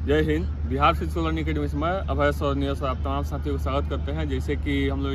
जय Hind. Bihar physical learning academy से मैं अभय सौरनिया सर, आप तमाम साथियों को स्वागत करते हैं। जैसे कि हम लोग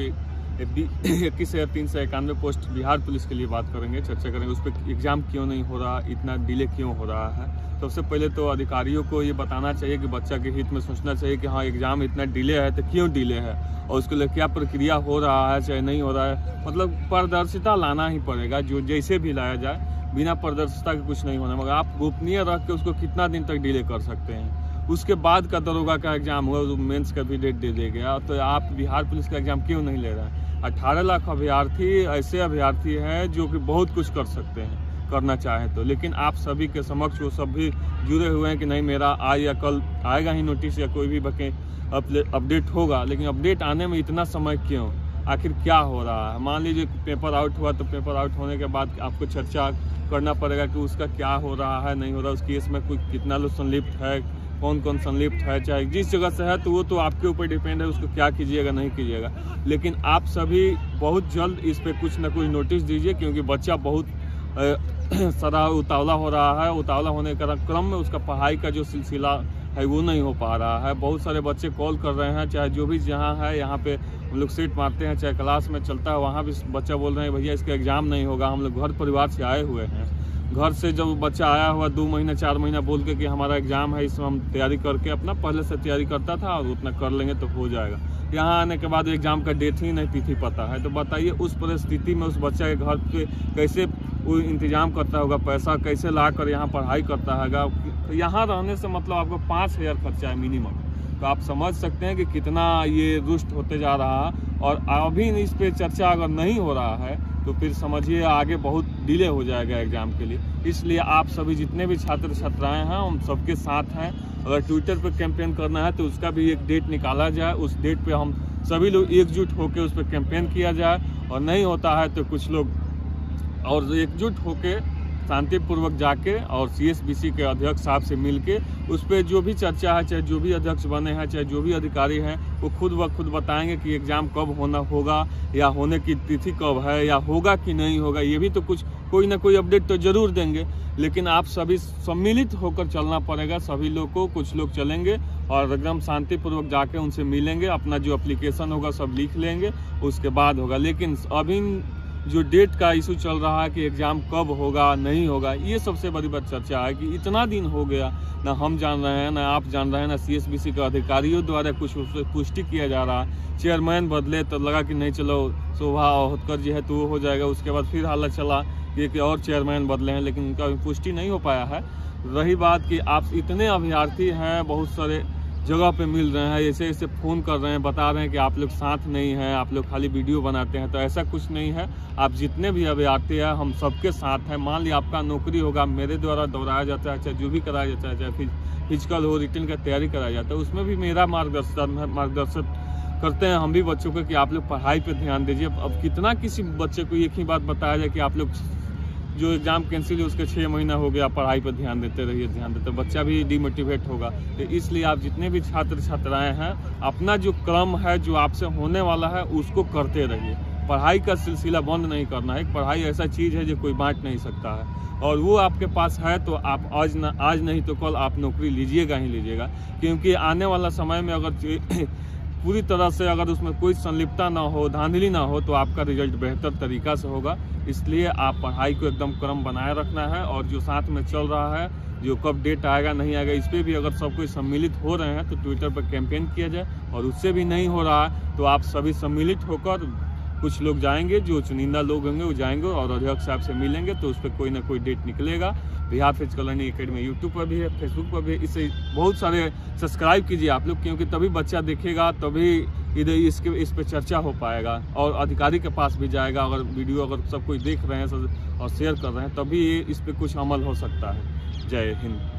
इक्कीस हज़ार तीन सौ इक्यानवे पोस्ट बिहार पुलिस के लिए बात करेंगे, चर्चा करेंगे, उस पर एग्ज़ाम क्यों नहीं हो रहा, इतना डिले क्यों हो रहा है? सबसे तो पहले तो अधिकारियों को ये बताना चाहिए कि बच्चा के हित में सोचना चाहिए कि हाँ एग्ज़ाम इतना डिले है तो क्यों डिले है? और उसके लिए क्या प्रक्रिया हो रहा है, चाहे नहीं हो रहा है? मतलब पारदर्शिता लाना ही पड़ेगा, जो जैसे भी लाया जाए, बिना पारदर्शिता के कुछ नहीं होना। मगर आप गोपनीय रख के उसको कितना दिन तक डिले कर सकते हैं? उसके बाद का दरोगा का एग्ज़ाम हुआ तो मेंस का भी डेट दे दिया गया। तो आप बिहार पुलिस का एग्ज़ाम क्यों नहीं ले रहे हैं? अठारह लाख अभ्यर्थी ऐसे अभ्यर्थी हैं जो कि बहुत कुछ कर सकते हैं, करना चाहें तो। लेकिन आप सभी के समक्ष वो सब भी जुड़े हुए हैं कि नहीं, मेरा आज या कल आएगा ही नोटिस या कोई भी बके अपडेट होगा। लेकिन अपडेट आने में इतना समय क्यों? आखिर क्या हो रहा है? मान लीजिए पेपर आउट हुआ तो पेपर आउट होने के बाद आपको चर्चा करना पड़ेगा कि उसका क्या हो रहा है, नहीं हो रहा, उस केस में कोई कितना लोग संलिप्त है कौन कौन संलिप्त है, चाहे जिस जगह से है तो वो तो आपके ऊपर डिपेंड है, उसको क्या कीजिएगा, नहीं कीजिएगा। लेकिन आप सभी बहुत जल्द इस पर कुछ ना कुछ नोटिस दीजिए, क्योंकि बच्चा बहुत सदा उतावला हो रहा है। उतावला होने का क्रम में उसका पढ़ाई का जो सिलसिला है, वो नहीं हो पा रहा है। बहुत सारे बच्चे कॉल कर रहे हैं, चाहे जो भी जहाँ है, यहाँ पे हम लोग सीट मारते हैं, चाहे क्लास में चलता है, वहाँ भी बच्चा बोल रहे हैं, भैया, इसका एग्ज़ाम नहीं होगा, हम लोग घर परिवार से आए हुए हैं। घर से जब बच्चा आया हुआ दो महीना, चार महीना बोल के कि हमारा एग्ज़ाम है, इसमें हम तैयारी करके अपना पहले से तैयारी करता था और उतना कर लेंगे तो हो जाएगा। यहाँ आने के बाद एग्ज़ाम का डेट ही नहीं, तिथि पता है। तो बताइए उस परिस्थिति में उस बच्चा के घर पे कैसे वो इंतज़ाम करता होगा, पैसा कैसे ला कर यहाँ पढ़ाई करता है यहाँ रहने से मतलब आपको पाँच हज़ार खर्चा है मिनिमम तो आप समझ सकते हैं कि कितना ये रुष्ट होते जा रहा और अभी इस पर चर्चा अगर नहीं हो रहा है तो फिर समझिए आगे बहुत डिले हो जाएगा एग्ज़ाम के लिए। इसलिए आप सभी जितने भी छात्र छात्राएँ हैं हम सबके साथ हैं। अगर ट्विटर पर कैंपेन करना है तो उसका भी एक डेट निकाला जाए। उस डेट पे हम सभी लोग एकजुट होकर उस पर कैंपेन किया जाए। और नहीं होता है तो कुछ लोग और एकजुट होकर शांतिपूर्वक जाके और सी के अध्यक्ष साहब से मिल के उस पर जो भी चर्चा है, चाहे जो भी अध्यक्ष बने हैं, चाहे जो भी अधिकारी हैं, वो खुद व खुद बताएँगे कि एग्ज़ाम कब होना होगा या होने की तिथि कब है या होगा कि नहीं होगा, ये भी तो कुछ कोई ना कोई अपडेट तो ज़रूर देंगे। लेकिन आप सभी सम्मिलित होकर चलना पड़ेगा, सभी लोग को, कुछ लोग चलेंगे और एकदम शांतिपूर्वक जाके उनसे मिलेंगे, अपना जो अप्लीकेशन होगा सब लिख लेंगे, उसके बाद होगा। लेकिन अभी जो डेट का इशू चल रहा है कि एग्ज़ाम कब होगा, नहीं होगा, ये सबसे बड़ी बात चर्चा है कि इतना दिन हो गया, ना हम जान रहे हैं, ना आप जान रहे हैं, ना सी के अधिकारियों द्वारा कुछ पुष्टि किया जा रहा है। चेयरमैन बदले तो लगा कि नहीं चलो शोभा होतकर जी है तो वो हो जाएगा, उसके बाद फिर हालत चला कि और चेयरमैन बदले हैं, लेकिन उनका पुष्टि नहीं हो पाया है। रही बात कि आप इतने अभ्यर्थी हैं, बहुत सारे जगह पे मिल रहे हैं, ऐसे ऐसे फ़ोन कर रहे हैं, बता रहे हैं कि आप लोग साथ नहीं हैं, आप लोग खाली वीडियो बनाते हैं तो ऐसा कुछ नहीं है। आप जितने भी अभ्यर्थी हैं, हम सबके साथ हैं। मान लिया आपका नौकरी होगा, मेरे द्वारा दोहराया जाता है, चाहे जो भी कराया जाता है, चाहे फिज, फ़िज़िकल हो रिटर्न का तैयारी कराया जाता है, उसमें भी मेरा मार्गदर्शन मार्गदर्शन करते हैं हम भी बच्चों को कि आप लोग पढ़ाई पर ध्यान दीजिए। अब कितना किसी बच्चे को एक ही बात बताया जाए कि आप लोग जो एग्ज़ाम कैंसिल है उसके छः महीना हो गया पढ़ाई पर ध्यान देते रहिए, ध्यान देते बच्चा भी डिमोटिवेट होगा। तो इसलिए आप जितने भी छात्र छात्राएँ हैं, अपना जो क्रम है, जो आपसे होने वाला है, उसको करते रहिए। पढ़ाई का सिलसिला बंद नहीं करना है। पढ़ाई ऐसा चीज़ है, जो कोई बांट नहीं सकता है। और वो आपके पास है तो आप आज न, आज नहीं तो कल आप नौकरी लीजिएगा ही लीजिएगा। क्योंकि आने वाला समय में अगर पूरी तरह से अगर उसमें कोई संलिप्तता ना हो, धांधली ना हो तो आपका रिज़ल्ट बेहतर तरीका से होगा। इसलिए आप पढ़ाई को एकदम क्रम बनाए रखना है और जो साथ में चल रहा है, जो कब डेट आएगा, नहीं आएगा, इस पर भी अगर सब कोई सम्मिलित हो रहे हैं तो ट्विटर पर कैंपेन किया जाए और उससे भी नहीं हो रहा है तो आप सभी सम्मिलित होकर कुछ लोग जाएँगे, जो चुनिंदा लोग होंगे, वो जाएँगे और अध्यक्ष साहब से मिलेंगे तो उस पर कोई ना कोई डेट निकलेगा। Bihar phase colony academy YouTube पर भी है फेसबुक पर भी इसे बहुत सारे सब्सक्राइब कीजिए आप लोग, क्योंकि तभी बच्चा देखेगा, तभी इधर इसके, इस पर चर्चा हो पाएगा और अधिकारी के पास भी जाएगा। अगर वीडियो, अगर सब कोई देख रहे हैं और शेयर कर रहे हैं, तभी इस पर कुछ अमल हो सकता है। जय हिंद।